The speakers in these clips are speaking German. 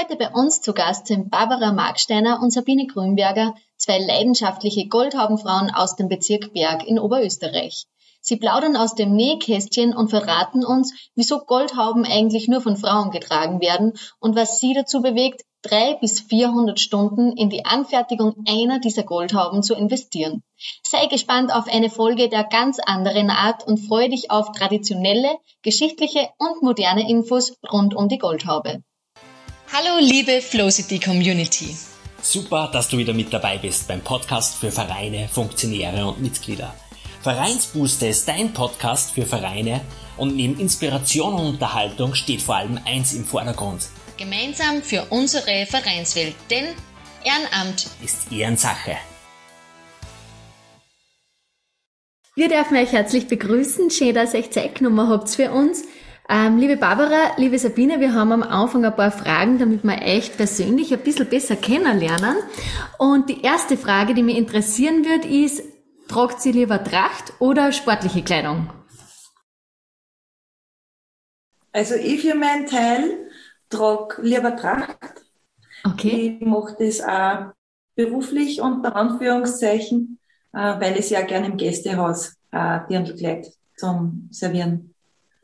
Heute bei uns zu Gast sind Barbara Marksteiner und Sabine Grünberger, zwei leidenschaftliche Goldhaubenfrauen aus dem Bezirk Berg in Oberösterreich. Sie plaudern aus dem Nähkästchen und verraten uns, wieso Goldhauben eigentlich nur von Frauen getragen werden und was sie dazu bewegt, drei bis vierhundert Stunden in die Anfertigung einer dieser Goldhauben zu investieren. Sei gespannt auf eine Folge der ganz anderen Art und freue dich auf traditionelle, geschichtliche und moderne Infos rund um die Goldhaube. Hallo liebe Flowcity Community. Super, dass du wieder mit dabei bist beim Podcast für Vereine, Funktionäre und Mitglieder. Vereinsbooster ist dein Podcast für Vereine und neben Inspiration und Unterhaltung steht vor allem eins im Vordergrund. Gemeinsam für unsere Vereinswelt, denn Ehrenamt ist Ehrensache. Wir dürfen euch herzlich begrüßen. Schön, dass ihr euch Zeit genommen habt für uns. Ähm, liebe Barbara, liebe Sabine, wir haben am Anfang ein paar Fragen, damit wir echt persönlich ein bisschen besser kennenlernen. Und die erste Frage, die mich interessieren wird, ist, Tragt sie lieber Tracht oder sportliche Kleidung? Also ich für meinen Teil trage lieber Tracht. Okay. Ich mache das auch beruflich unter Anführungszeichen, äh, weil ich ja gerne im Gästehaus äh, Dirndlkleid zum Servieren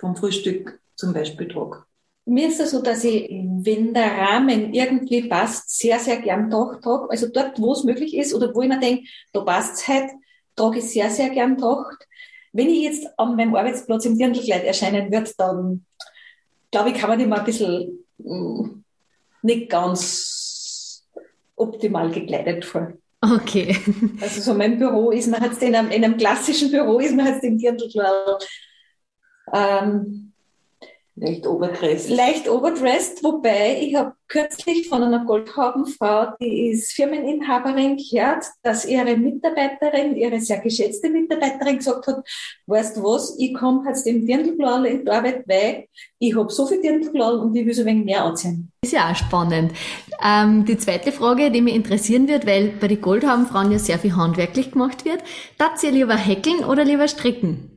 vom Frühstück zum Beispiel trage. Mir ist es so, dass ich, wenn der Rahmen irgendwie passt, sehr, sehr gern Tracht trage. Also dort, wo es möglich ist oder wo ich mir denke, da passt es halt, trage ich sehr, sehr gern Tracht. Wenn ich jetzt an meinem Arbeitsplatz im Dirndlkleid erscheinen würde, dann glaube ich, kann man die mal ein bisschen mh, mm, nicht ganz optimal gekleidet vor. Okay. Also so mein Büro ist man jetzt in einem, in einem klassischen Büro ist man jetzt im Dirndlkleid ähm, Leicht overdressed. Leicht overdressed, wobei ich habe kürzlich von einer Goldhaubenfrau, die ist Firmeninhaberin, gehört, dass ihre Mitarbeiterin, ihre sehr geschätzte Mitarbeiterin gesagt hat, weißt du was, ich komme jetzt im Dirndlblau in die Arbeit, weil ich habe so viel Dirndlblau und ich will so ein wenig mehr anziehen. Ist ja auch spannend. Ähm, die zweite Frage, die mich interessieren wird, weil bei den Goldhaubenfrauen ja sehr viel handwerklich gemacht wird, darf sie lieber häkeln oder lieber stricken?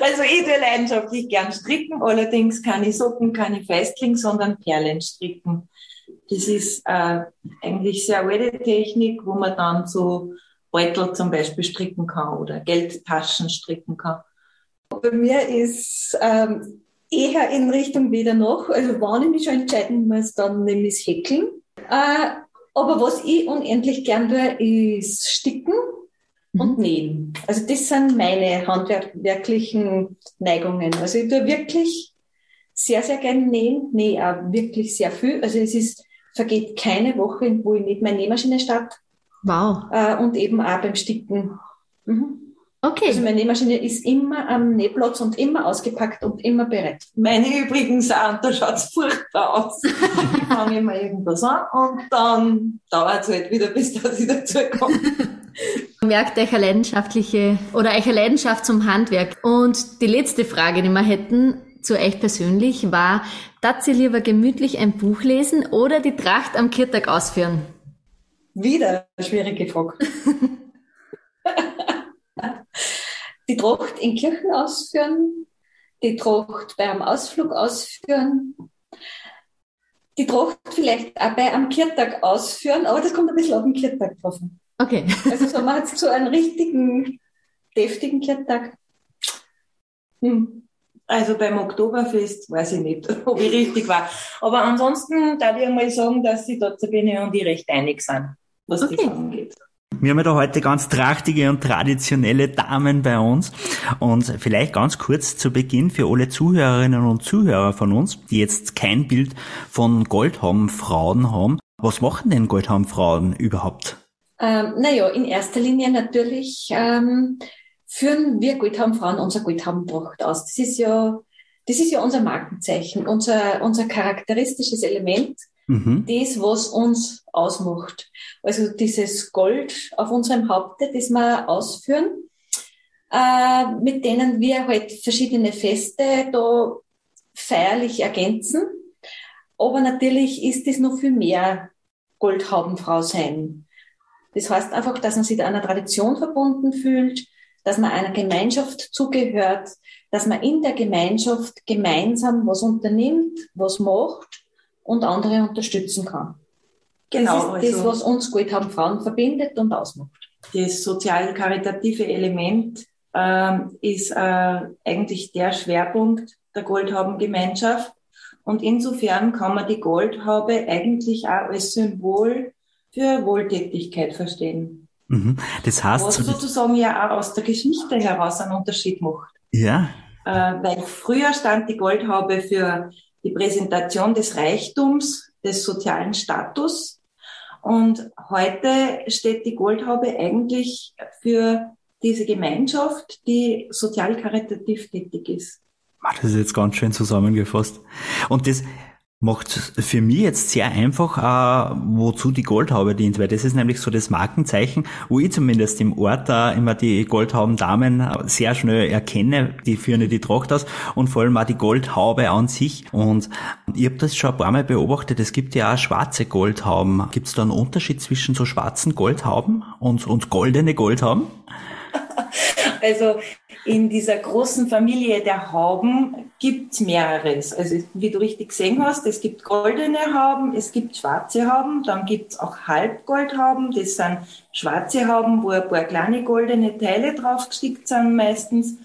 Also ich tue leidenschaftlich gern stricken, allerdings keine Socken, keine Fäustling, sondern Perlen stricken. Das ist äh, eigentlich sehr alte Technik, wo man dann so Beutel zum Beispiel stricken kann oder Geldtaschen stricken kann. Bei mir ist ähm, eher in Richtung weder noch, also wann ich mich schon entscheiden muss, dann nehme ich Häkeln. Äh, aber was ich unendlich gern tue, ist Sticken und mhm. nähen. Also das sind meine handwerklichen Neigungen. Also ich tue wirklich sehr, sehr gerne nähen, nähe auch wirklich sehr viel. Also es ist, vergeht keine Woche, wo ich nicht meine Nähmaschine starte. Wow. Äh, und eben auch beim Sticken. Mhm. Okay. Also meine Nähmaschine ist immer am Nähplatz und immer ausgepackt und immer bereit. Meine übrigens auch, da schaut's furchtbar aus. ich fange immer irgendwas an und dann dauert es halt wieder, bis das wieder dazu kommt. Merkt euch eine leidenschaftliche oder euch eine Leidenschaft zum Handwerk. Und die letzte Frage, die wir hätten zu euch persönlich, war, dass ihr lieber gemütlich ein Buch lesen oder die Tracht am Kirtag ausführen? Wieder eine schwierige Frage. die Tracht in Kirchen ausführen, die Tracht beim Ausflug ausführen, die Tracht vielleicht auch bei einem Kirtag ausführen, aber das kommt ein bisschen auf den Kirtag drauf an. Okay. Also so man hat so einen richtigen, deftigen Kirtag. Hm. Also beim Oktoberfest weiß ich nicht, ob ich richtig war. Aber ansonsten darf ich einmal sagen, dass sie dort Sabine und ich recht einig sind, was okay. das angeht. Wir haben ja da heute ganz trachtige und traditionelle Damen bei uns. Und vielleicht ganz kurz zu Beginn für alle Zuhörerinnen und Zuhörer von uns, die jetzt kein Bild von Goldhabenfrauen haben. Was machen denn Goldhabenfrauen überhaupt? Ähm, naja, in erster Linie natürlich ähm, führen wir Goldhabenfrauen unser Goldhabenpracht aus. Das ist ja, das ist ja unser Markenzeichen, unser, unser charakteristisches Element, mhm. das, was uns ausmacht. Also dieses Gold auf unserem Haupte, das wir ausführen, äh, mit denen wir halt verschiedene Feste da feierlich ergänzen. Aber natürlich ist es noch viel mehr Goldhaubenfrau sein. Das heißt einfach, dass man sich da einer Tradition verbunden fühlt, dass man einer Gemeinschaft zugehört, dass man in der Gemeinschaft gemeinsam was unternimmt, was macht und andere unterstützen kann. Genau. Das ist das, also was uns Goldhaben Frauen verbindet und ausmacht. Das sozial-karitative Element ähm, ist äh, eigentlich der Schwerpunkt der Goldhaben-Gemeinschaft. Und insofern kann man die Goldhaube eigentlich auch als Symbol für Wohltätigkeit verstehen. Mhm. Das heißt, was sozusagen ja auch aus der Geschichte heraus einen Unterschied macht. Ja. Äh, weil früher stand die Goldhaube für die Präsentation des Reichtums, des sozialen Status. Und heute steht die Goldhaube eigentlich für diese Gemeinschaft, die sozial karitativ tätig ist. Das ist jetzt ganz schön zusammengefasst. Und das macht für mich jetzt sehr einfach, äh, wozu die Goldhaube dient, weil das ist nämlich so das Markenzeichen, wo ich zumindest im Ort da immer die Goldhauben-Damen sehr schnell erkenne, die führen die Tracht aus und vor allem auch die Goldhaube an sich. Und ich habe das schon ein paar Mal beobachtet, es gibt ja auch schwarze Goldhauben. Gibt es da einen Unterschied zwischen so schwarzen Goldhauben und, und goldene Goldhauben? Also in dieser großen Familie der Hauben gibt mehreres. Also wie du richtig gesehen hast, es gibt goldene Hauben, es gibt schwarze Hauben, dann gibt es auch Halbgoldhauben, das sind schwarze Hauben, wo ein paar kleine goldene Teile draufgestickt sind meistens.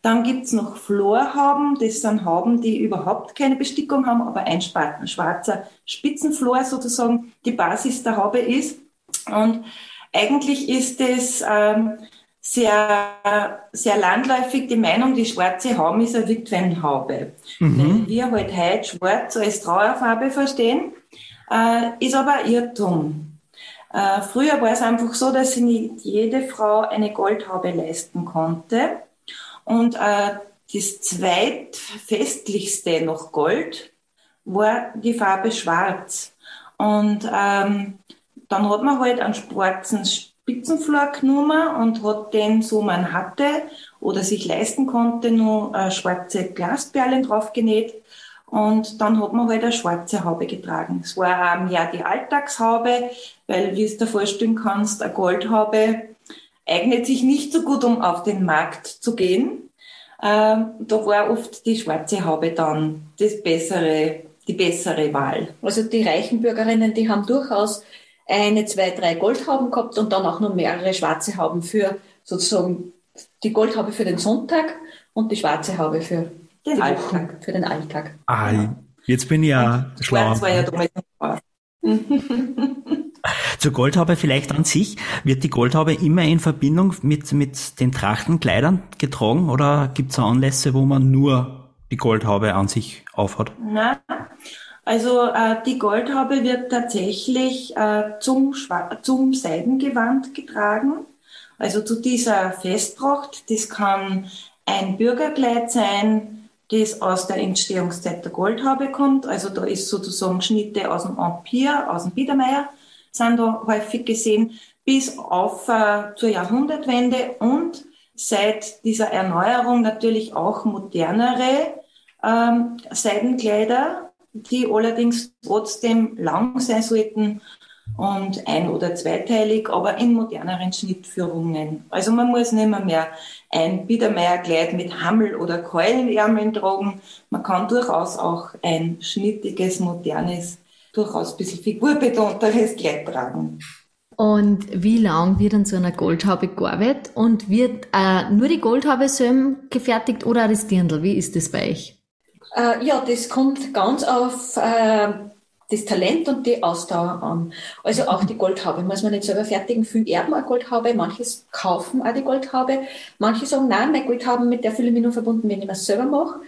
Dann gibt es noch Florhauben, das sind Hauben, die überhaupt keine Bestickung haben, aber ein Spaten, schwarzer Spitzenflor sozusagen die Basis der Haube ist. Und eigentlich ist es ähm, sehr, sehr landläufig die Meinung, die schwarze Haube ist eine Witwenhaube. Mhm. Weil wir halt heute schwarz als Trauerfarbe verstehen, äh, ist aber ein Irrtum. Äh, früher war es einfach so, dass sich nicht jede Frau eine Goldhaube leisten konnte. Und äh, das zweitfestlichste noch Gold war die Farbe schwarz. Und ähm, dann hat man halt einen schwarzen Spitzenflor genommen und hat den, so man hatte oder sich leisten konnte, nur äh, schwarze Glasperlen draufgenäht. Und dann hat man halt eine schwarze Haube getragen. Es war ähm, ja die Alltagshaube, weil, wie du dir vorstellen kannst, eine Goldhaube eignet sich nicht so gut, um auf den Markt zu gehen. Ähm, da war oft die schwarze Haube dann das bessere, die bessere Wahl. Also die reichen Bürgerinnen, die haben durchaus eine, zwei, drei Goldhauben gehabt und dann auch noch mehrere schwarze Hauben für sozusagen die Goldhaube für den Sonntag und die schwarze Haube für den Alltag. Wochen, für den Alltag. Ah, jetzt bin ich ja schlau. War ja Zur Goldhaube vielleicht an sich. Wird die Goldhaube immer in Verbindung mit, mit den Trachtenkleidern getragen oder gibt es Anlässe, wo man nur die Goldhaube an sich aufhat? Nein, also äh, die Goldhaube wird tatsächlich äh, zum, zum Seidengewand getragen. Also zu dieser Festpracht. Das kann ein Bürgerkleid sein, das aus der Entstehungszeit der Goldhaube kommt. Also da ist sozusagen Schnitte aus dem Empire, aus dem Biedermeier, sind da häufig gesehen, bis auf äh, zur Jahrhundertwende und seit dieser Erneuerung natürlich auch modernere ähm, Seidenkleider die allerdings trotzdem lang sein sollten und ein- oder zweiteilig, aber in moderneren Schnittführungen. Also man muss nicht mehr, mehr ein Biedermeierkleid mit Hammel- oder Keulenärmeln tragen. Man kann durchaus auch ein schnittiges, modernes, durchaus ein bisschen figurbetonteres Kleid tragen. Und wie lang wird an so einer Goldhaube gearbeitet? Und wird äh, nur die Goldhaube selber gefertigt oder auch das Dirndl? Wie ist das bei euch? Äh, ja, das kommt ganz auf äh, das Talent und die Ausdauer an. Also auch die Goldhaube muss man nicht selber fertigen. Viele erben eine Goldhaube, manches kaufen auch die Goldhaube. Manche sagen, nein, meine Goldhaube, mit der fühle ich mich nur verbunden, wenn ich es selber mache.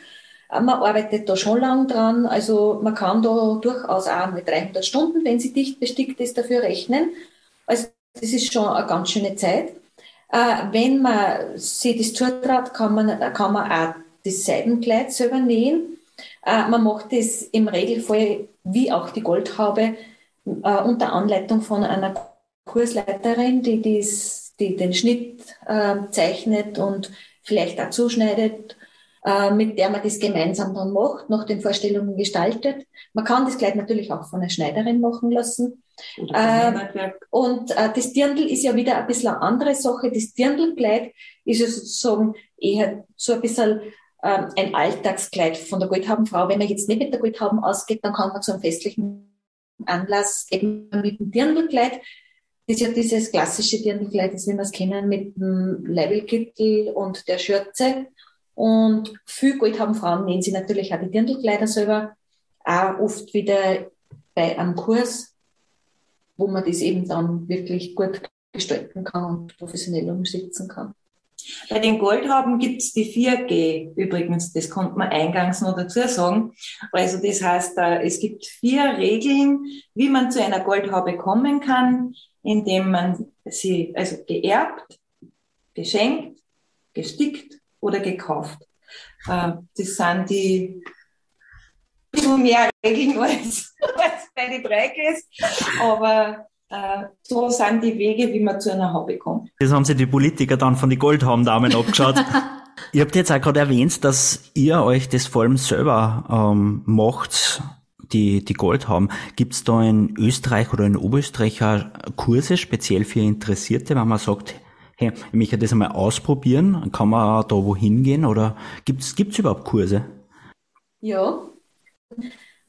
Äh, man arbeitet da schon lang dran. Also man kann da durchaus auch mit 300 Stunden, wenn sie dicht bestickt ist, dafür rechnen. Also das ist schon eine ganz schöne Zeit. Äh, wenn man sich das zutraut, kann man, kann man auch das Seidenkleid selber nähen. Äh, man macht das im Regelfall, wie auch die Goldhaube, äh, unter Anleitung von einer Kursleiterin, die, dies, die den Schnitt äh, zeichnet und vielleicht auch zuschneidet, äh, mit der man das gemeinsam dann macht, nach den Vorstellungen gestaltet. Man kann das Kleid natürlich auch von einer Schneiderin machen lassen. Äh, und äh, das Dirndl ist ja wieder ein bisschen eine andere Sache. Das Dirndlkleid ist ja sozusagen eher so ein bisschen ähm, ein Alltagskleid von der Goldhabenfrau. Wenn man jetzt nicht mit der Goldhaben ausgeht, dann kann man zu einem festlichen Anlass eben mit dem Dirndlkleid. Das ist ja dieses klassische Dirndlkleid, das wir es kennen, mit dem Leibelkittel und der Schürze. Und viel Goldhabenfrauen nähen sie natürlich auch die Dirndlkleider selber, auch oft wieder bei einem Kurs, wo man das eben dann wirklich gut gestalten kann und professionell umsetzen kann. Bei den Goldhaben gibt es die 4G übrigens, das konnte man eingangs noch dazu sagen. Also das heißt, äh, es gibt vier Regeln, wie man zu einer Goldhaube kommen kann, indem man sie also geerbt, geschenkt, gestickt oder gekauft. Äh, das sind die mehr Regeln als, als bei den Breikes, aber so sind die Wege, wie man zu einer Haube kommt. Das haben sich die Politiker dann von den Goldhabendamen abgeschaut. ihr habt jetzt auch gerade erwähnt, dass ihr euch das vor allem selber ähm, macht, die, die Gold haben. Gibt es da in Österreich oder in Oberösterreich Kurse speziell für Interessierte, wenn man sagt, hey, ich möchte das einmal ausprobieren, kann man da wohin gehen oder gibt es überhaupt Kurse? Ja.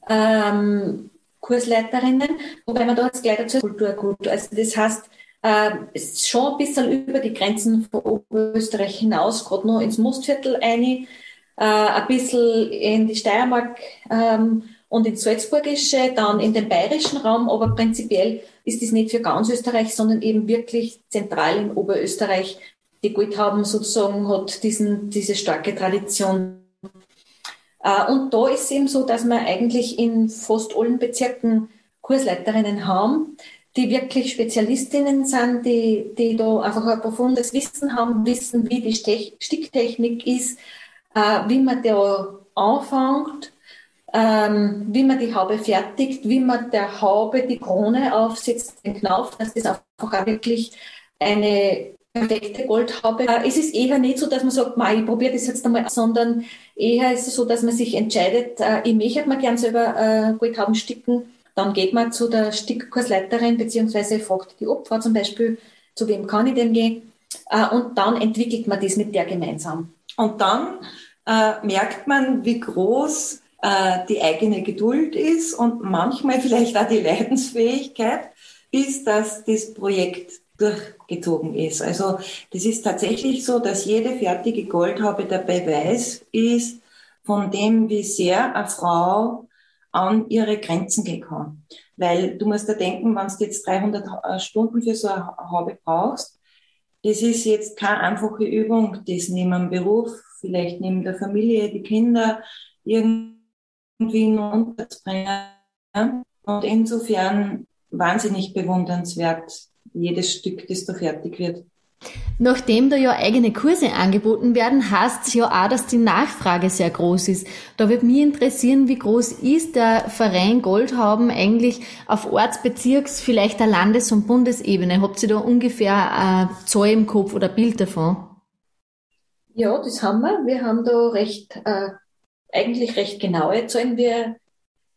Ähm, Kursleiterinnen, wobei man da jetzt gleich dazu Kulturgut. Also das heißt, äh, ist schon ein bisschen über die Grenzen von Oberösterreich hinaus, gerade noch ins Mostviertel ein, äh, ein bisschen in die Steiermark ähm, und ins Salzburgische, dann in den bayerischen Raum, aber prinzipiell ist das nicht für ganz Österreich, sondern eben wirklich zentral in Oberösterreich. Die Goldhaben sozusagen hat diesen, diese starke Tradition und da ist es eben so, dass wir eigentlich in fast allen Bezirken Kursleiterinnen haben, die wirklich Spezialistinnen sind, die, die da einfach ein profundes Wissen haben, wissen, wie die Sticktechnik ist, äh, wie man da anfängt, ähm, wie man die Haube fertigt, wie man der Haube die Krone aufsetzt, den Knauf, dass das einfach auch wirklich eine perfekte Goldhaube. Äh, es ist eher nicht so, dass man sagt, ich probiere das jetzt einmal, sondern eher ist es so, dass man sich entscheidet, äh, ich möchte mal gern selber äh, Goldhauben sticken. Dann geht man zu der Stickkursleiterin, beziehungsweise fragt die Opfer zum Beispiel, zu wem kann ich denn gehen? Und dann entwickelt man das mit der gemeinsam. Und dann äh, merkt man, wie groß äh, die eigene Geduld ist und manchmal vielleicht auch die Leidensfähigkeit, bis dass das Projekt durchgezogen ist. Also das ist tatsächlich so, dass jede fertige Goldhaube der Beweis ist von dem, wie sehr eine Frau an ihre Grenzen kann. Weil du musst da denken, wenn du jetzt 300 äh, Stunden für so eine Haube brauchst, das ist jetzt keine einfache Übung, das neben dem Beruf, vielleicht neben der Familie, die Kinder irgendwie noch unterzubringen. Und insofern wahnsinnig bewundernswert, jedes Stück, das da fertig wird. Nachdem da ja eigene Kurse angeboten werden, heißt es ja auch, dass die Nachfrage sehr groß ist. Da wird mich interessieren, wie groß ist der Verein Goldhauben eigentlich auf Ortsbezirks, vielleicht der Landes- und Bundesebene? Habt ihr da ungefähr eine Zahl im Kopf oder ein Bild davon? Ja, das haben wir. Wir haben da recht, äh, eigentlich recht genaue Zahlen. Wir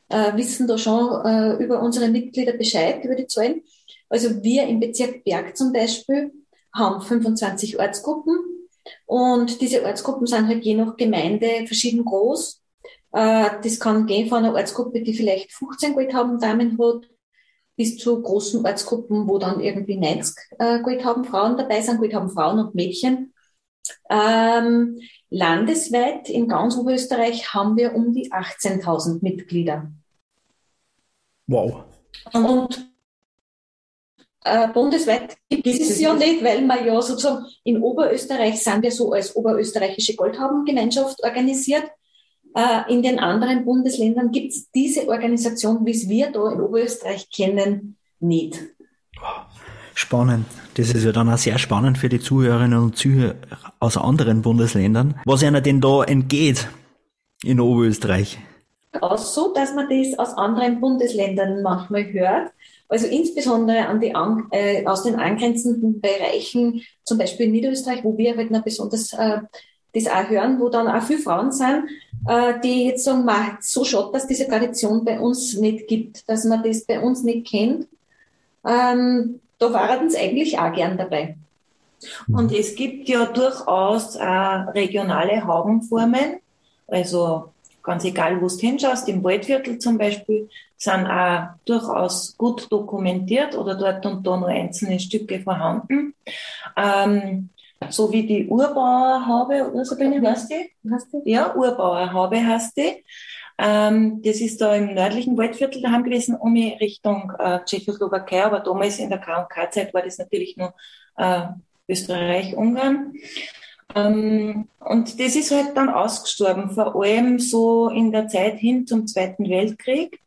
äh, wissen da schon äh, über unsere Mitglieder Bescheid, über die Zahlen. Also wir im Bezirk Berg zum Beispiel haben 25 Ortsgruppen und diese Ortsgruppen sind halt je nach Gemeinde verschieden groß. Äh, das kann gehen von einer Ortsgruppe, die vielleicht 15 Goldhaben-Damen hat, bis zu großen Ortsgruppen, wo dann irgendwie 90 äh, Goldhaben-Frauen dabei sind, Goldhaben-Frauen und Mädchen. Ähm, landesweit in ganz Oberösterreich haben wir um die 18.000 Mitglieder. Wow. Und äh, bundesweit gibt es es ja nicht, weil man ja sozusagen in Oberösterreich sind wir so als oberösterreichische Goldhabengemeinschaft organisiert. Äh, in den anderen Bundesländern gibt es diese Organisation, wie es wir da in Oberösterreich kennen, nicht. Spannend. Das ist ja dann auch sehr spannend für die Zuhörerinnen und Zuhörer aus anderen Bundesländern. Was einer denn da entgeht in Oberösterreich? Auch so, dass man das aus anderen Bundesländern manchmal hört. Also insbesondere an die, äh, aus den angrenzenden Bereichen, zum Beispiel in Niederösterreich, wo wir halt noch besonders äh, das auch hören, wo dann auch viele Frauen sind, äh, die jetzt sagen, ma, so schaut, dass diese Tradition bei uns nicht gibt, dass man das bei uns nicht kennt. Ähm, da waren sie eigentlich auch gern dabei. Und es gibt ja durchaus äh, regionale Haubenformen, Also ganz egal, wo du hinschaust, im Waldviertel zum Beispiel, sind auch durchaus gut dokumentiert oder dort und da nur einzelne Stücke vorhanden. Ähm, so wie die Urbauerhaube, oder so bin heißt die? Heißt die? Ja, Urbauerhaube heißt die. Ähm, das ist da im nördlichen Waldviertel daheim gewesen, um Richtung äh, Tschechoslowakei, aber damals in der KK-Zeit war das natürlich nur äh, Österreich, Ungarn. Ähm, und das ist halt dann ausgestorben, vor allem so in der Zeit hin zum Zweiten Weltkrieg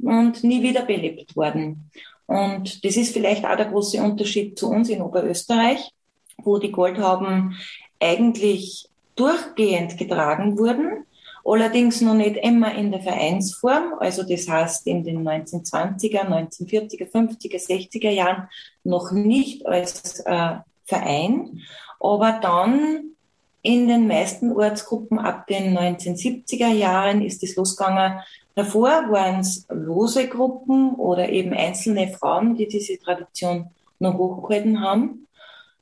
und nie wieder belebt worden. Und das ist vielleicht auch der große Unterschied zu uns in Oberösterreich, wo die Goldhauben eigentlich durchgehend getragen wurden, allerdings noch nicht immer in der Vereinsform, also das heißt in den 1920er, 1940er, 50er, 60er Jahren noch nicht als äh, Verein, aber dann in den meisten Ortsgruppen ab den 1970er Jahren ist es losgegangen. Davor waren es lose Gruppen oder eben einzelne Frauen, die diese Tradition noch hochgehalten haben.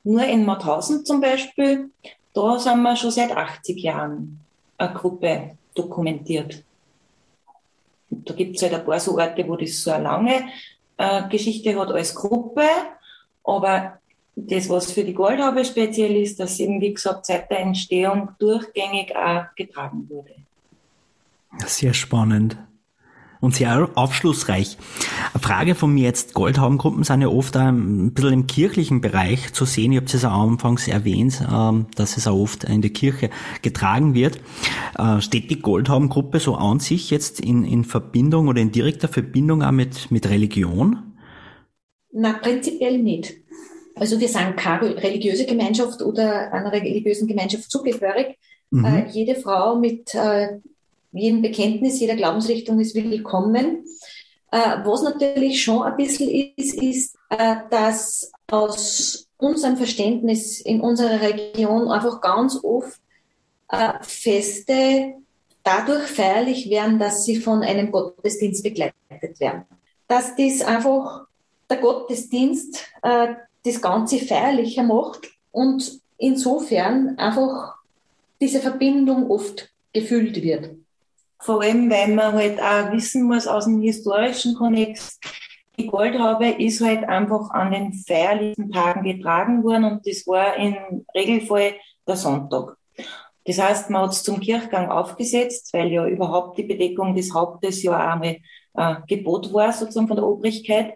Nur in Mauthausen zum Beispiel, da sind wir schon seit 80 Jahren eine Gruppe dokumentiert. da gibt es halt ein paar so Orte, wo das so eine lange äh, Geschichte hat als Gruppe, aber das, was für die Goldhaube speziell ist, dass eben, wie gesagt, seit der Entstehung durchgängig auch getragen wurde. Sehr spannend und sehr aufschlussreich. Eine Frage von mir jetzt, Goldhaubengruppen sind ja oft ein bisschen im kirchlichen Bereich zu sehen. Ich habe es ja anfangs erwähnt, ähm, dass es auch oft in der Kirche getragen wird. Äh, steht die Goldhaubengruppe so an sich jetzt in, in Verbindung oder in direkter Verbindung auch mit, mit Religion? Na, prinzipiell nicht. Also wir sind keine religiöse Gemeinschaft oder einer religiösen Gemeinschaft zugehörig. Mhm. Äh, jede Frau mit äh, jedem Bekenntnis, jeder Glaubensrichtung ist willkommen. Äh, was natürlich schon ein bisschen ist, ist, äh, dass aus unserem Verständnis in unserer Region einfach ganz oft äh, Feste dadurch feierlich werden, dass sie von einem Gottesdienst begleitet werden. Dass dies einfach der Gottesdienst äh, das Ganze feierlicher macht und insofern einfach diese Verbindung oft gefühlt wird. Vor allem, weil man halt auch wissen muss aus dem historischen Kontext, die Goldhaube ist halt einfach an den feierlichen Tagen getragen worden und das war im Regelfall der Sonntag. Das heißt, man hat es zum Kirchgang aufgesetzt, weil ja überhaupt die Bedeckung des Hauptes ja auch einmal äh, Gebot war, sozusagen von der Obrigkeit.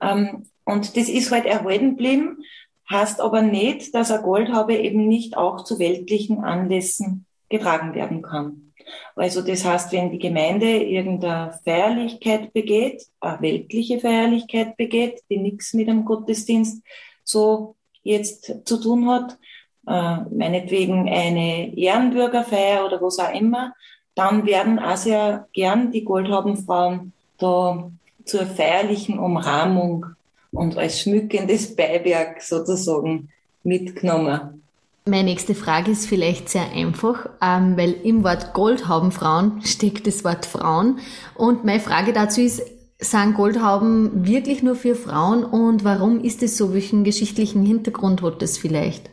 Ähm, und das ist halt erhalten geblieben, heißt aber nicht, dass eine Goldhaube eben nicht auch zu weltlichen Anlässen getragen werden kann. Also das heißt, wenn die Gemeinde irgendeine Feierlichkeit begeht, eine weltliche Feierlichkeit begeht, die nichts mit dem Gottesdienst so jetzt zu tun hat, äh, meinetwegen eine Ehrenbürgerfeier oder was auch immer, dann werden auch sehr gern die Goldhaubenfrauen da zur feierlichen Umrahmung und als schmückendes Beiwerk sozusagen mitgenommen. Meine nächste Frage ist vielleicht sehr einfach, ähm, weil im Wort Goldhaubenfrauen steckt das Wort Frauen. Und meine Frage dazu ist, sind Goldhauben wirklich nur für Frauen und warum ist es so? Welchen geschichtlichen Hintergrund hat das vielleicht?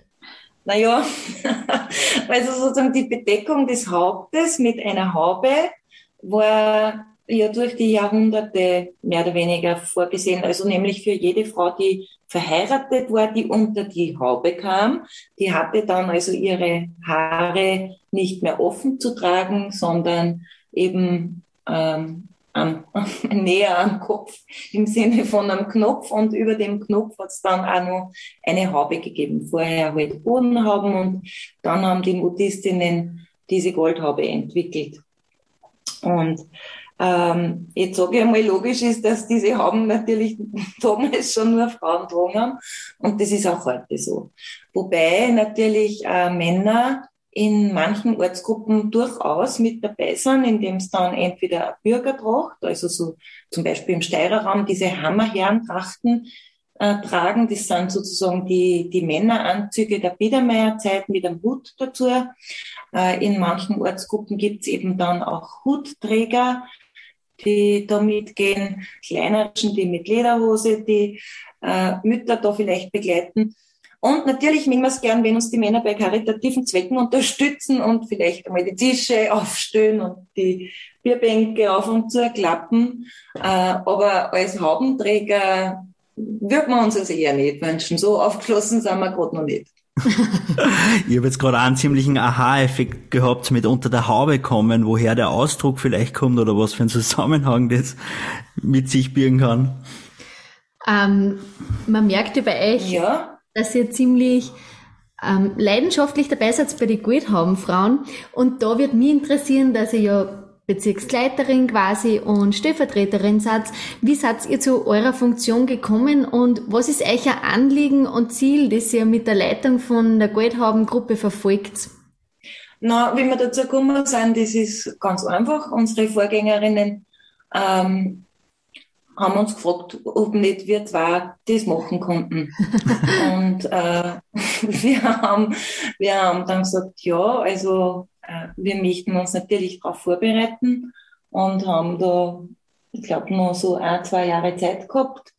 Naja, also sozusagen die Bedeckung des Hauptes mit einer Haube war ja durch die Jahrhunderte mehr oder weniger vorgesehen. Also nämlich für jede Frau, die verheiratet war, die unter die Haube kam, die hatte dann also ihre Haare nicht mehr offen zu tragen, sondern eben ähm, am, näher am Kopf im Sinne von einem Knopf und über dem Knopf hat es dann auch noch eine Haube gegeben. Vorher halt Bodenhauben und dann haben die Modistinnen diese Goldhaube entwickelt. Und ähm, jetzt sage ich einmal, logisch ist, dass diese Hauben natürlich damals schon nur Frauen getragen haben. Und das ist auch heute so. Wobei natürlich äh, Männer in manchen Ortsgruppen durchaus mit dabei sind, indem es dann entweder eine Bürgertracht, also so zum Beispiel im Steirerraum diese Hammerherrentrachten äh, tragen. Das sind sozusagen die, die Männeranzüge der Biedermeierzeit mit einem Hut dazu. Äh, in manchen Ortsgruppen gibt es eben dann auch Hutträger, die da mitgehen, Kleinerchen, die mit Lederhose, die äh, Mütter da vielleicht begleiten. Und natürlich mögen wir es gern, wenn uns die Männer bei karitativen Zwecken unterstützen und vielleicht einmal die Tische aufstellen und die Bierbänke auf und zu klappen. Äh, aber als Haubenträger würde man uns das eher nicht wünschen. So aufgeschlossen sind wir gerade noch nicht. ich habe jetzt gerade einen ziemlichen Aha-Effekt gehabt mit unter der Haube kommen, woher der Ausdruck vielleicht kommt oder was für ein Zusammenhang das mit sich birgen kann. Ähm, man merkt ja bei euch, ja. dass ihr ziemlich ähm, leidenschaftlich dabei seid bei den Goldhaben Frauen. Und da wird mich interessieren, dass ihr ja Bezirksleiterin quasi und Stellvertreterin seid. Wie seid ihr zu eurer Funktion gekommen und was ist ein Anliegen und Ziel, das ihr mit der Leitung von der Goldhaben-Gruppe verfolgt? Na, wie wir dazu gekommen sind, das ist ganz einfach. Unsere Vorgängerinnen ähm, haben uns gefragt, ob nicht wir zwei das machen konnten. und äh, wir, haben, wir haben dann gesagt, ja, also wir möchten uns natürlich darauf vorbereiten und haben da, ich glaube, noch so ein, zwei Jahre Zeit gehabt,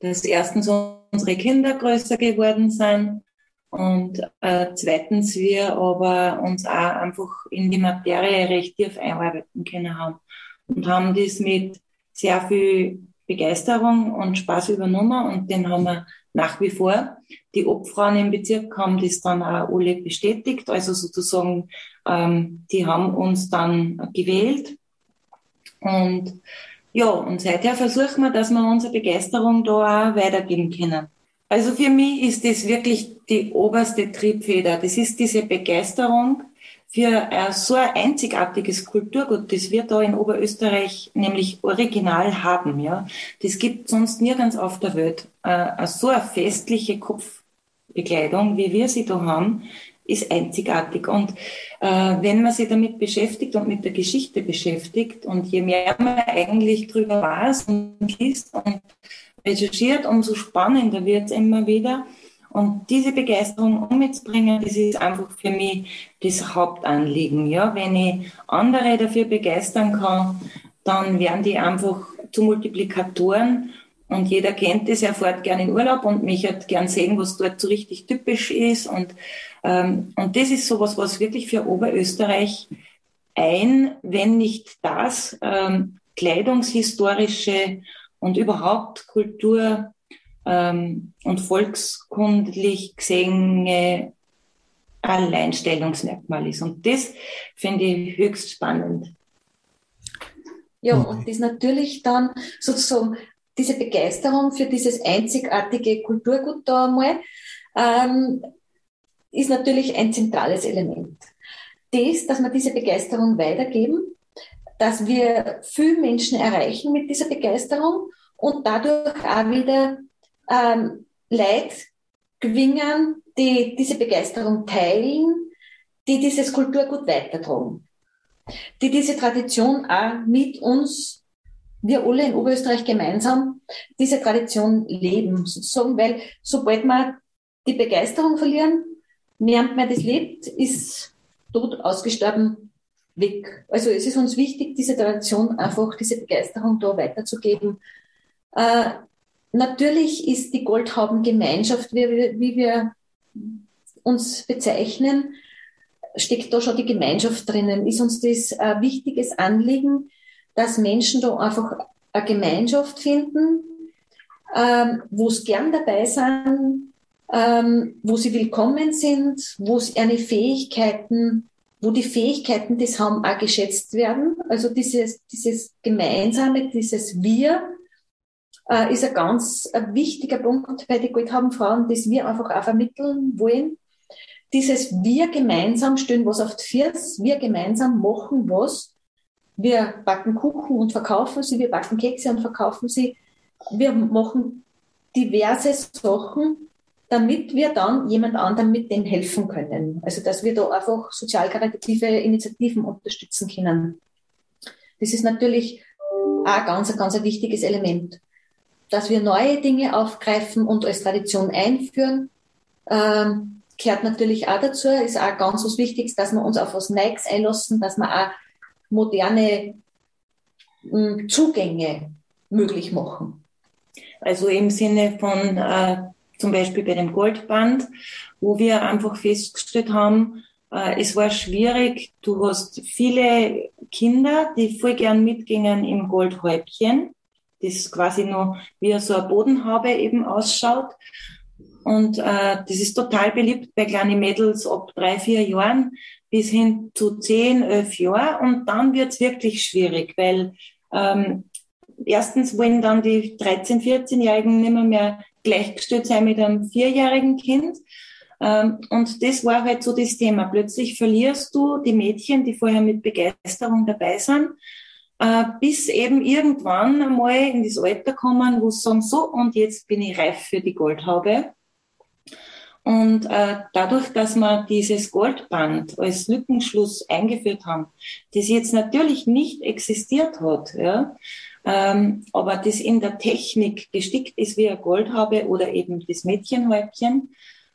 dass erstens unsere Kinder größer geworden sind und äh, zweitens wir aber uns auch einfach in die Materie recht tief einarbeiten können haben und haben das mit sehr viel Begeisterung und Spaß übernommen und den haben wir nach wie vor. Die Obfrauen im Bezirk haben das dann auch alle bestätigt. Also sozusagen, ähm, die haben uns dann gewählt. Und ja, und seither versuchen wir, dass wir unsere Begeisterung da auch weitergeben können. Also für mich ist das wirklich die oberste Triebfeder. Das ist diese Begeisterung für so ein einzigartiges Kulturgut, das wir da in Oberösterreich nämlich original haben, ja. Das gibt sonst nirgends auf der Welt. Äh, so eine festliche Kopfbekleidung, wie wir sie da haben, ist einzigartig. Und äh, wenn man sich damit beschäftigt und mit der Geschichte beschäftigt und je mehr man eigentlich drüber weiß und liest und recherchiert, umso spannender wird es immer wieder. Und diese Begeisterung umzubringen, das ist einfach für mich das Hauptanliegen. Ja, wenn ich andere dafür begeistern kann, dann werden die einfach zu Multiplikatoren. Und jeder kennt das, er fährt gerne in Urlaub und mich hat gern sehen, was dort so richtig typisch ist. Und, ähm, und das ist sowas, was wirklich für Oberösterreich ein, wenn nicht das, ähm, kleidungshistorische und überhaupt Kultur ähm, und volkskundlich gesehen Alleinstellungsmerkmal ist. Und das finde ich höchst spannend. Ja, und das natürlich dann sozusagen diese Begeisterung für dieses einzigartige Kulturgut da einmal, ähm, ist natürlich ein zentrales Element. Das, dass wir diese Begeisterung weitergeben, dass wir viele Menschen erreichen mit dieser Begeisterung und dadurch auch wieder ähm, Leute gewinnen, die diese Begeisterung teilen, die dieses Kulturgut weitertragen, die diese Tradition auch mit uns, wir alle in Oberösterreich gemeinsam, diese Tradition leben, sozusagen, weil sobald wir die Begeisterung verlieren, während man das lebt, ist tot, ausgestorben, weg. Also es ist uns wichtig, diese Tradition einfach, diese Begeisterung da weiterzugeben. Äh, Natürlich ist die Goldhaubengemeinschaft, wie, wie wir uns bezeichnen, steckt da schon die Gemeinschaft drinnen. Ist uns das ein wichtiges Anliegen, dass Menschen da einfach eine Gemeinschaft finden, ähm, wo sie gern dabei sind, ähm, wo sie willkommen sind, wo sie eine Fähigkeiten, wo die Fähigkeiten des haben auch geschätzt werden. Also dieses, dieses Gemeinsame, dieses Wir, äh, ist ein ganz ein wichtiger Punkt bei den Goldhabenfrauen, das wir einfach auch vermitteln wollen. Dieses wir gemeinsam stellen was auf die Füße, wir gemeinsam machen was. Wir backen Kuchen und verkaufen sie, wir backen Kekse und verkaufen sie. Wir machen diverse Sachen, damit wir dann jemand anderem mit dem helfen können. Also, dass wir da einfach sozial-karitative Initiativen unterstützen können. Das ist natürlich auch ganz, ganz ein wichtiges Element dass wir neue Dinge aufgreifen und als Tradition einführen, ähm, gehört natürlich auch dazu, ist auch ganz was Wichtiges, dass wir uns auf was Neues einlassen, dass wir auch moderne hm, Zugänge möglich machen. Also im Sinne von äh, zum Beispiel bei dem Goldband, wo wir einfach festgestellt haben, äh, es war schwierig. Du hast viele Kinder, die voll gern mitgingen im Goldhäubchen, das quasi nur wie so eine Bodenhaube eben ausschaut. Und äh, das ist total beliebt bei kleinen Mädels ab drei, vier Jahren bis hin zu zehn, elf Jahren. Und dann wird's wirklich schwierig, weil ähm, erstens wollen dann die 13-, 14-Jährigen nicht mehr, mehr gleichgestellt sein mit einem vierjährigen Kind. Ähm, und das war halt so das Thema. Plötzlich verlierst du die Mädchen, die vorher mit Begeisterung dabei sind, äh, bis eben irgendwann einmal in das Alter kommen, wo sie sagen, so, und jetzt bin ich reif für die Goldhaube. Und äh, dadurch, dass wir dieses Goldband als Lückenschluss eingeführt haben, das jetzt natürlich nicht existiert hat, ja, ähm, aber das in der Technik gestickt ist wie eine Goldhaube oder eben das Mädchenhäubchen,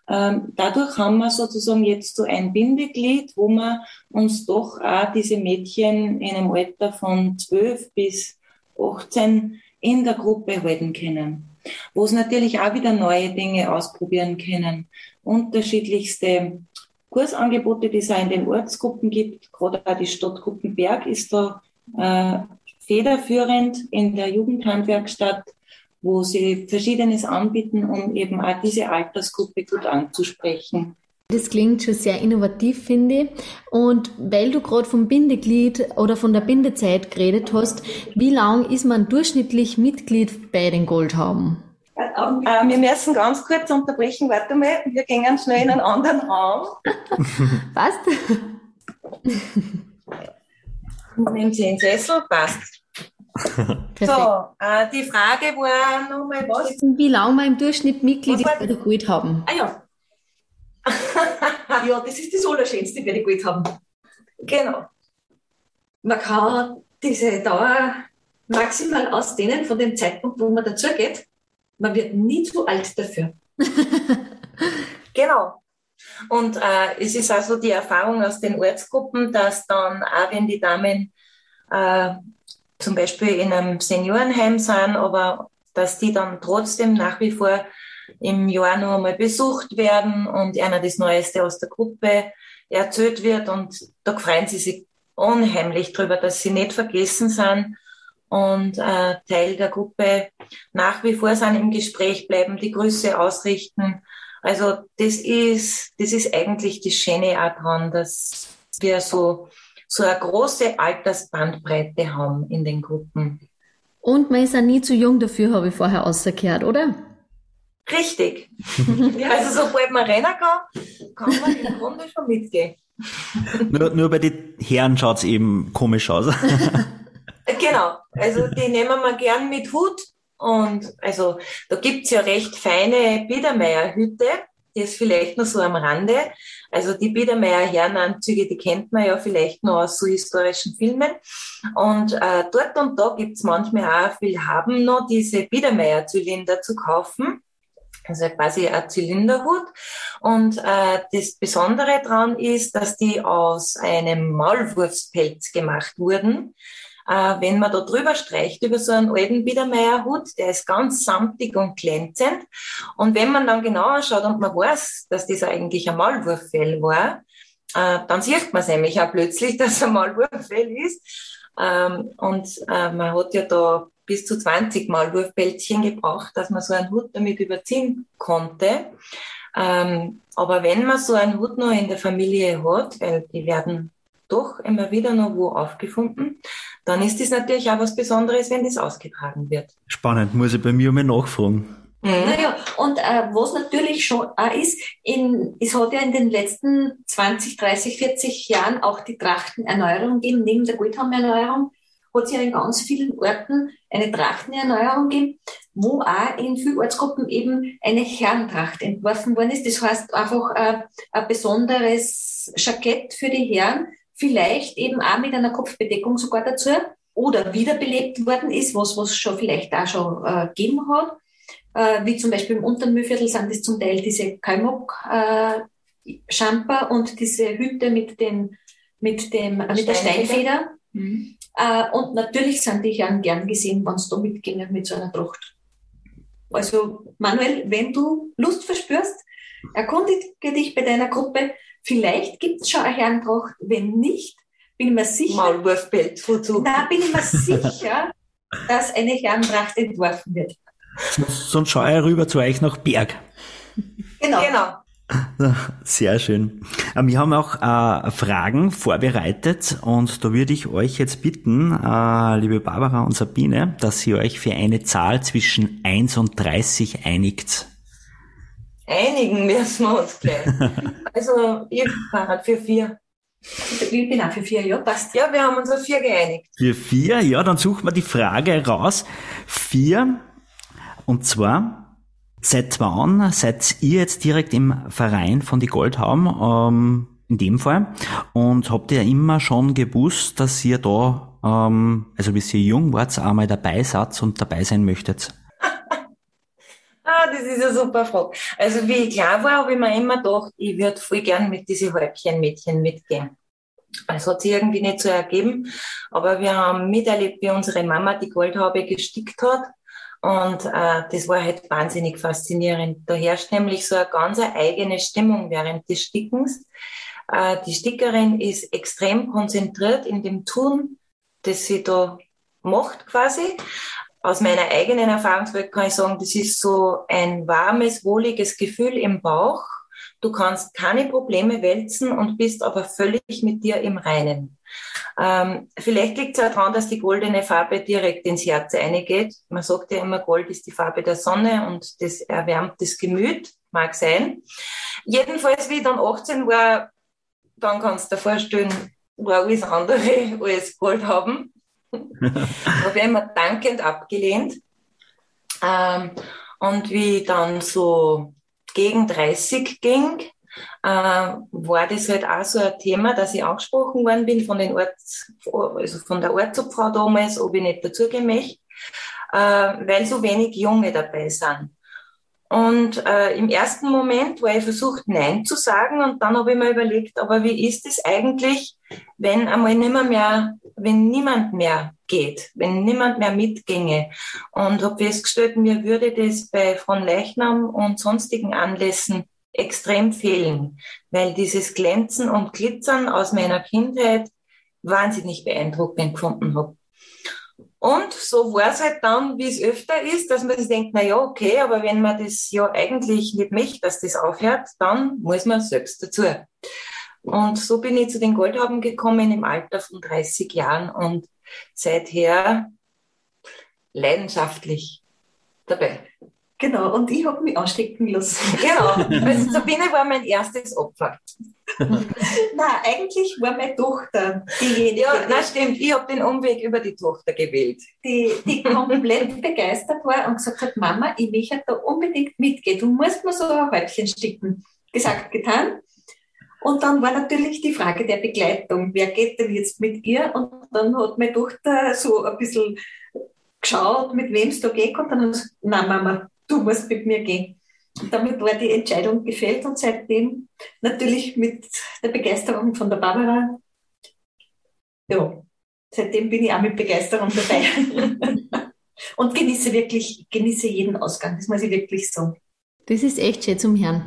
ähm, dadurch haben wir sozusagen jetzt so ein Bindeglied, wo wir uns doch auch diese Mädchen in einem Alter von 12 bis 18 in der Gruppe halten können. Wo es natürlich auch wieder neue Dinge ausprobieren können. Unterschiedlichste Kursangebote, die es auch in den Ortsgruppen gibt. Gerade auch die Stadt Gruppenberg ist da äh, federführend in der Jugendhandwerkstatt wo sie Verschiedenes anbieten, um eben auch diese Altersgruppe gut anzusprechen. Das klingt schon sehr innovativ, finde ich. Und weil du gerade vom Bindeglied oder von der Bindezeit geredet hast, wie lang ist man durchschnittlich Mitglied bei den Goldhauben? Äh, wir müssen ganz kurz unterbrechen. Warte mal, wir gehen schnell in einen anderen Raum. Passt? Nehmen Sie den Sessel, passt. so, äh, die Frage war nochmal was? Wie lange wir im Durchschnitt Mitglied bei der Gold haben? Ah ja. Ja, das ist das Allerschönste, bei der Gold haben. Genau. Man kann diese Dauer maximal ausdehnen von dem Zeitpunkt, wo man dazugeht. Man wird nie zu alt dafür. genau. Und äh, es ist also die Erfahrung aus den Ortsgruppen, dass dann auch wenn die Damen äh, zum Beispiel in einem Seniorenheim sind, aber dass die dann trotzdem nach wie vor im Jahr noch einmal besucht werden und einer das Neueste aus der Gruppe erzählt wird und da freuen sie sich unheimlich drüber, dass sie nicht vergessen sind und äh, Teil der Gruppe nach wie vor sind im Gespräch bleiben, die Grüße ausrichten. Also das ist, das ist eigentlich das Schöne auch dran, dass wir so so eine große Altersbandbreite haben in den Gruppen. Und man ist auch nie zu jung dafür, habe ich vorher rausgehört, oder? Richtig. also sobald man rennen kann, kann man im Grunde schon mitgehen. nur, nur bei den Herren schaut es eben komisch aus. genau. Also die nehmen wir gern mit Hut. Und also da gibt's ja recht feine Biedermeierhüte das vielleicht nur so am Rande. Also die Biedermeier Herrenanzüge, die kennt man ja vielleicht noch aus so historischen Filmen. Und äh, dort und da gibt's manchmal auch, viel haben noch diese Biedermeier-Zylinder zu kaufen. Also quasi ein Zylinderhut. Und äh, das Besondere dran ist, dass die aus einem Maulwurfspelz gemacht wurden äh, wenn man da drüber streicht über so einen alten Biedermeierhut, der ist ganz samtig und glänzend. Und wenn man dann genauer schaut und man weiß, dass das eigentlich ein Maulwurffell war, äh, dann sieht man es nämlich auch plötzlich, dass es ein Maulwurffell ist. Ähm, und äh, man hat ja da bis zu 20 Maulwurfpelzchen gebraucht, dass man so einen Hut damit überziehen konnte. Ähm, aber wenn man so einen Hut noch in der Familie hat, weil die werden doch immer wieder noch wo aufgefunden, dann ist das natürlich auch was Besonderes, wenn das ausgetragen wird. Spannend, muss ich bei mir mal nachfragen. Mhm. Naja, und äh, was natürlich schon auch ist, in, es hat ja in den letzten 20, 30, 40 Jahren auch die Trachtenerneuerung gegeben, neben der Goldhamerneuerung hat es ja in ganz vielen Orten eine Trachtenerneuerung gegeben, wo auch in vielen Ortsgruppen eben eine Herrentracht entworfen worden ist. Das heißt einfach äh, ein besonderes Jackett für die Herren, vielleicht eben auch mit einer Kopfbedeckung sogar dazu oder wiederbelebt worden ist, was was schon vielleicht auch schon äh, gegeben hat. Äh, wie zum Beispiel im unteren Mühlviertel sind das zum Teil diese Kalmok äh, Schamper und diese Hüte mit den mit dem mit der Steinfeder. Mhm. Äh, und natürlich sind die Herren gern gesehen, wenn sie da mitgehen mit so einer Tracht. Also Manuel, wenn du Lust verspürst, erkundige dich bei deiner Gruppe. Vielleicht gibt es schon eine Herrentracht. Wenn nicht, bin ich mir sicher. Maulwurfpelz wozu? Nein, bin ich mir sicher, dass eine Herrentracht entworfen wird. Sonst schaue ich rüber zu euch nach Berg. Genau. Genau. Sehr schön. Ähm, Wir haben auch äh, Fragen vorbereitet und da würde ich euch jetzt bitten, äh, liebe Barbara und Sabine, dass ihr euch für eine Zahl zwischen 1 und 30 einigt. Einigen müssen wir uns gleich. Also, ich war für vier. Ich bin auch für vier Jahre, passt. Ja, wir haben uns auf vier geeinigt. Für vier, ja, dann suchen wir die Frage raus. Vier, und zwar, seit wann seid ihr jetzt direkt im Verein von die Goldhauben, ähm, in dem Fall, und habt ihr immer schon gewusst, dass ihr da, ähm, also bis ihr jung wart, einmal dabei seid und dabei sein möchtet? Ah, das ist eine super Frage. Also, wie ich klar war, habe ich mir immer gedacht, ich würde voll gern mit diesen Häubchenmädchen mitgehen. Es hat sich irgendwie nicht so ergeben, aber wir haben miterlebt, wie unsere Mama die Goldhaube gestickt hat. Und äh, das war halt wahnsinnig faszinierend. Da herrscht nämlich so eine ganz eigene Stimmung während des Stickens. Äh, die Stickerin ist extrem konzentriert in dem Tun, das sie da macht quasi. Aus meiner eigenen Erfahrungswelt kann ich sagen, das ist so ein warmes, wohliges Gefühl im Bauch. Du kannst keine Probleme wälzen und bist aber völlig mit dir im Reinen. Ähm, vielleicht liegt es auch daran, dass die goldene Farbe direkt ins Herz eingeht. Man sagt ja immer, Gold ist die Farbe der Sonne und das erwärmt das Gemüt. Mag sein. Jedenfalls, wie ich dann 18 war, dann kannst du dir vorstellen, war alles andere als Gold haben. habe ich immer dankend abgelehnt. Ähm, und wie ich dann so gegen 30 ging, äh, war das halt auch so ein Thema, dass ich angesprochen worden bin von den Orts, also von der Ortsobfrau damals, ob ich nicht dazugehen möchte, äh, weil so wenig Junge dabei sind. Und äh, im ersten Moment war ich versucht, Nein zu sagen und dann habe ich mir überlegt, aber wie ist es eigentlich, wenn einmal nimmer mehr, wenn niemand mehr geht, wenn niemand mehr mitginge und habe festgestellt, mir würde das bei von Leichnam und sonstigen Anlässen extrem fehlen, weil dieses Glänzen und Glitzern aus meiner Kindheit wahnsinnig beeindruckend gefunden habe. Und so war es halt dann, wie es öfter ist, dass man sich denkt, na ja, okay, aber wenn man das ja eigentlich nicht möchte, dass das aufhört, dann muss man selbst dazu. Und so bin ich zu den Goldhaben gekommen im Alter von 30 Jahren und seither leidenschaftlich dabei. Genau, und ich habe mich anstecken lassen. Genau, also Sabine war mein erstes Opfer. Nein, eigentlich war meine Tochter diejenige, Ja, na stimmt, ich habe den Umweg über die Tochter gewählt. die, die komplett begeistert war und gesagt hat, Mama, ich möchte da unbedingt mitgehen. Du musst mir so ein Häubchen sticken. Gesagt, getan. Und dann war natürlich die Frage der Begleitung. Wer geht denn jetzt mit ihr? Und dann hat meine Tochter so ein bisschen geschaut, mit wem es da geht. Und dann hat sie gesagt, nein, Mama, du musst mit mir gehen. Und damit war die Entscheidung gefällt und seitdem natürlich mit der Begeisterung von der Barbara, ja, seitdem bin ich auch mit Begeisterung dabei. und genieße wirklich, genieße jeden Ausgang, das muss ich wirklich sagen. Das ist echt schön zum Herrn.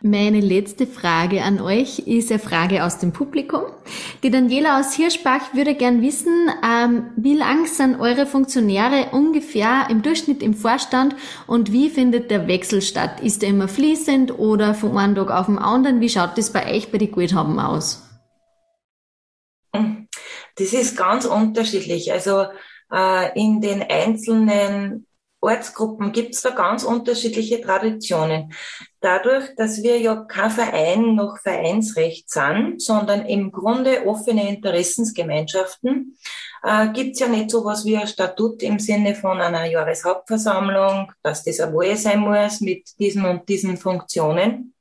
Meine letzte Frage an euch ist eine Frage aus dem Publikum. Die Daniela aus Hirschbach würde gern wissen, ähm, wie lang sind eure Funktionäre ungefähr im Durchschnitt im Vorstand und wie findet der Wechsel statt? Ist er immer fließend oder von einem Tag auf den anderen? Wie schaut das bei euch bei den Goldhaben aus? Das ist ganz unterschiedlich. Also äh, in den einzelnen Ortsgruppen gibt es da ganz unterschiedliche Traditionen. Dadurch, dass wir ja kein Verein noch Vereinsrecht sind, sondern im Grunde offene Interessensgemeinschaften, äh, gibt es ja nicht so was wie ein Statut im Sinne von einer Jahreshauptversammlung, dass das eine sein muss mit diesen und diesen Funktionen.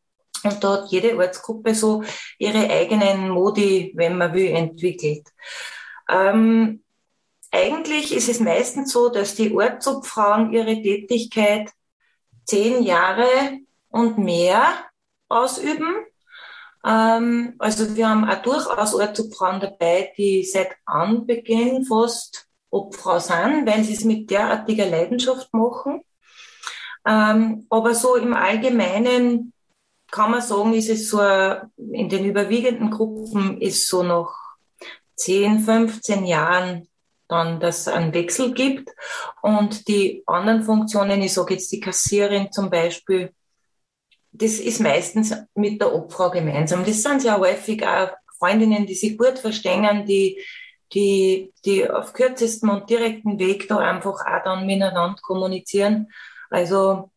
Und da hat jede Ortsgruppe so ihre eigenen Modi, wenn man will, entwickelt. Ähm, eigentlich ist es meistens so, dass die Ortsobfrauen ihre Tätigkeit zehn Jahre und mehr ausüben. Ähm, also wir haben auch durchaus Ortsobfrauen dabei, die seit Anbeginn fast Obfrau sind, weil sie es mit derartiger Leidenschaft machen. Ähm, aber so im Allgemeinen kann man sagen, ist es so, in den überwiegenden Gruppen ist so noch 10, 15 Jahren dann, dass es einen Wechsel gibt. Und die anderen Funktionen, ich sage jetzt die Kassierin zum Beispiel, das ist meistens mit der Obfrau gemeinsam. Das sind sehr häufig auch Freundinnen, die sich gut verstehen, die, die, die auf kürzestem und direkten Weg da einfach auch dann miteinander kommunizieren. Also,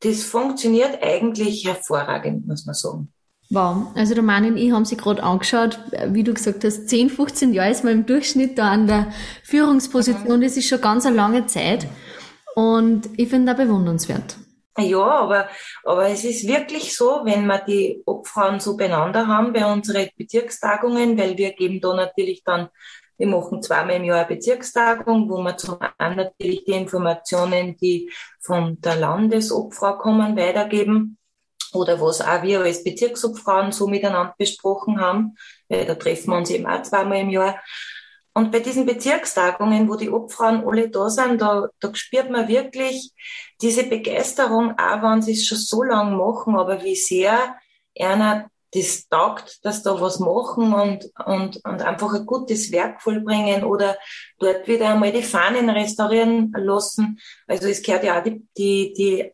das funktioniert eigentlich hervorragend, muss man sagen. Wow, also der Mann und ich haben sie gerade angeschaut, wie du gesagt hast, 10, 15 Jahre ist man im Durchschnitt da an der Führungsposition, das ist schon ganz eine lange Zeit. Und ich finde das bewundernswert. Ja, aber, aber es ist wirklich so, wenn wir die Obfrauen so beieinander haben bei unseren Bezirkstagungen, weil wir geben da natürlich dann, wir machen zweimal im Jahr eine Bezirkstagung, wo wir zum einen natürlich die Informationen, die von der Landesobfrau kommen, weitergeben oder was auch wir als Bezirksobfrauen so miteinander besprochen haben, weil da treffen wir uns eben auch zweimal im Jahr. Und bei diesen Bezirkstagungen, wo die Obfrauen alle da sind, da, da spürt man wirklich diese Begeisterung, auch wenn sie es schon so lange machen, aber wie sehr einer das taugt, dass da was machen und, und, und einfach ein gutes Werk vollbringen oder dort wieder einmal die Fahnen restaurieren lassen. Also es gehört ja auch die, die, die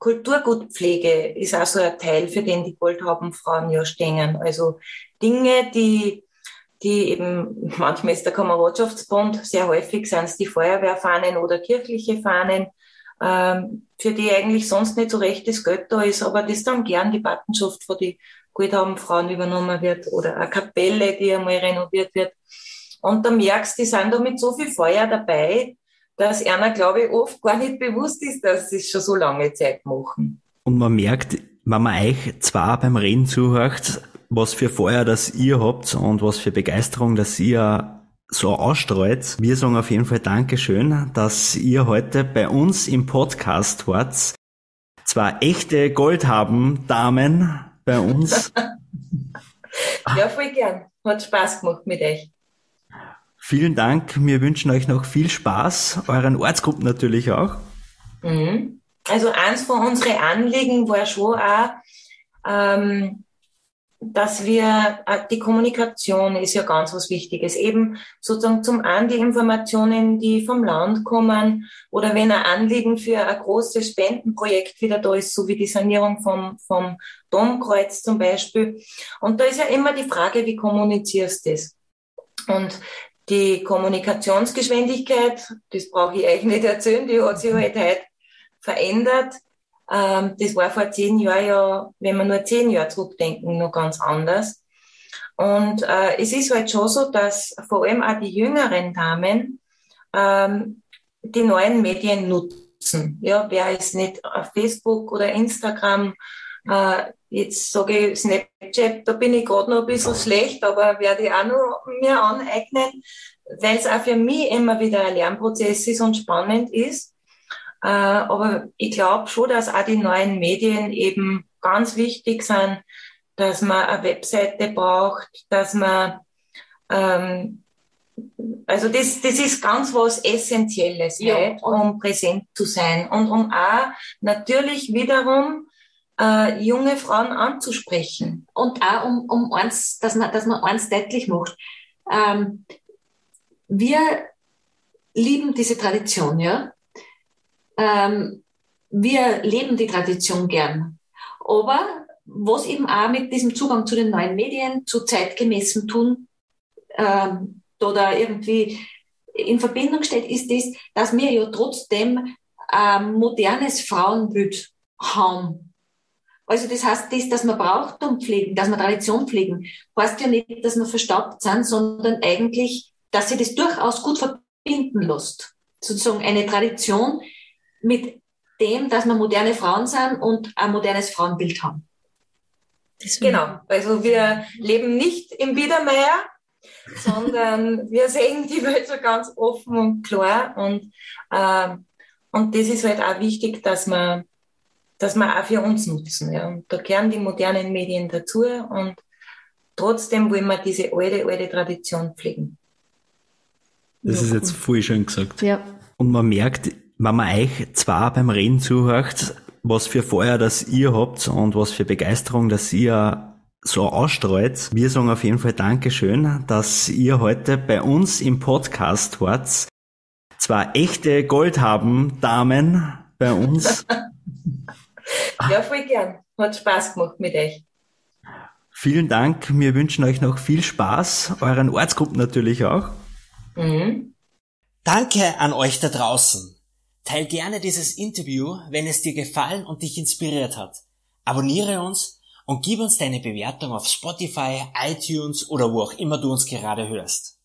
Kulturgutpflege ist auch so ein Teil, für den die Goldhaubenfrauen ja stehen. Also Dinge, die die eben, manchmal ist der Kameradschaftsbund, sehr häufig sind es die Feuerwehrfahnen oder kirchliche Fahnen, ähm, für die eigentlich sonst nicht so recht das Geld da ist, aber das dann gern die Patenschaft von die Goldhaubenfrauen übernommen wird oder eine Kapelle, die einmal renoviert wird. Und da merkst die sind da mit so viel Feuer dabei, dass einer, glaube ich, oft gar nicht bewusst ist, dass sie es schon so lange Zeit machen. Und man merkt, wenn man euch zwar beim Reden zuhört, was für Feuer das ihr habt und was für Begeisterung, dass ihr so ausstreut. Wir sagen auf jeden Fall Dankeschön, dass ihr heute bei uns im Podcast wart. Zwar echte Goldhaben Damen bei uns. ja, voll gern. Hat Spaß gemacht mit euch. Vielen Dank. Wir wünschen euch noch viel Spaß, euren Ortsgruppen natürlich auch. Mhm. Also eins von unseren Anliegen war schon auch, ähm, dass wir, äh, die Kommunikation ist ja ganz was Wichtiges. Eben sozusagen zum einen die Informationen, die vom Land kommen oder wenn ein Anliegen für ein großes Spendenprojekt wieder da ist, so wie die Sanierung vom, vom Domkreuz zum Beispiel. Und da ist ja immer die Frage, wie kommunizierst du das? Und die Kommunikationsgeschwindigkeit, das brauche ich eigentlich nicht erzählen, die hat sich halt heute verändert. Ähm, das war vor zehn Jahren ja, wenn wir nur zehn Jahre zurückdenken, noch ganz anders. Und äh, es ist halt schon so, dass vor allem auch die jüngeren Damen ähm, die neuen Medien nutzen. Ja, wer ist nicht auf Facebook oder Instagram, äh, jetzt sage ich Snapchat, da bin ich gerade noch ein bisschen schlecht, aber werde ich auch noch mir aneignen, weil es auch für mich immer wieder ein Lernprozess ist und spannend ist. Äh, aber ich glaube schon, dass auch die neuen Medien eben ganz wichtig sind, dass man eine Webseite braucht, dass man ähm, also das, das ist ganz was Essentielles, ja, halt, um präsent zu sein und um auch natürlich wiederum äh, junge Frauen anzusprechen. Und auch um, um eins, dass man, dass man eins deutlich macht. Ähm, wir lieben diese Tradition, ja ähm, wir leben die Tradition gern. Aber was eben auch mit diesem Zugang zu den neuen Medien, zu zeitgemäßem Tun ähm, oder irgendwie in Verbindung steht, ist das, dass wir ja trotzdem ein modernes Frauenbild haben. Also das heißt, das, dass wir Brauchtum pflegen, dass wir Tradition pflegen, heißt ja nicht, dass wir verstaubt sind, sondern eigentlich, dass sie das durchaus gut verbinden lässt. Sozusagen eine Tradition, mit dem, dass wir moderne Frauen sind und ein modernes Frauenbild haben. Genau, also wir leben nicht im Biedermeier, sondern wir sehen die Welt so ganz offen und klar und, äh, und das ist halt auch wichtig, dass wir, dass wir auch für uns nutzen. Ja. Und da gehören die modernen Medien dazu und trotzdem wollen wir diese alte, alte Tradition pflegen. Das ist jetzt voll schön gesagt. Ja. Und man merkt, wenn man euch zwar beim Reden zuhört, was für Feuer das ihr habt und was für Begeisterung, dass ihr so ausstreut. Wir sagen auf jeden Fall Dankeschön, dass ihr heute bei uns im Podcast wart. Zwar echte Goldhaben-Damen bei uns. ja, voll gern. Hat Spaß gemacht mit euch. Vielen Dank. Wir wünschen euch noch viel Spaß, euren Ortsgruppen natürlich auch. Mhm. Danke an euch da draußen. Teil gerne dieses Interview, wenn es dir gefallen und dich inspiriert hat. Abonniere uns und gib uns deine Bewertung auf Spotify, iTunes oder wo auch immer du uns gerade hörst.